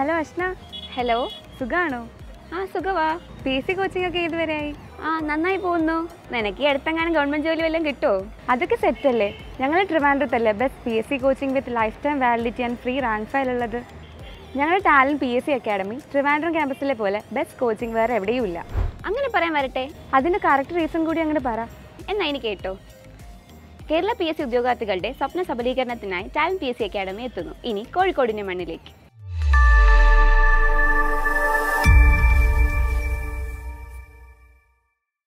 Hello Ashna hello. സുഖാണോ? ആ സുഖവാ. P C coaching ഒക്കെ ഏതുവരെയായി? ആ നന്നായി പോകുന്നു. നിനക്ക് ഈ അടുത്തെങ്ങാനും ഗവൺമെന്റ് ജോലി വല്ലതും കിട്ടുമോ അതൊക്കെ സെറ്റല്ലേ ഞങ്ങൾ ട്രിവാൻഡ്രത്തല്ലേ best P S C coaching with lifetime validity and free rank file ഉള്ളത്? ഞങ്ങളുടെ talent P S C academy Trivandrum ക്യാമ്പസിലെ പോലെ ബെസ്റ്റ് കോച്ചിങ് വേറെ എവിടെയും ഇല്ല. അങ്ങനെ പറയാൻ വരട്ടെ. അതിന്റെ കറക്റ്റ് റീസൺ കൂടി അങ്ങോട്ട് പറ. എന്നാ ഇനി കേട്ടോ. കേരള പി എസ് സി ഉദ്യോഗാർത്ഥികളുടെ സ്വപ്ന സബലീകരണത്തിനായി talent P S C academy എത്തുന്നു. ഇനി കോഴിക്കോടിന്റെ മണ്ണിലേക്ക്.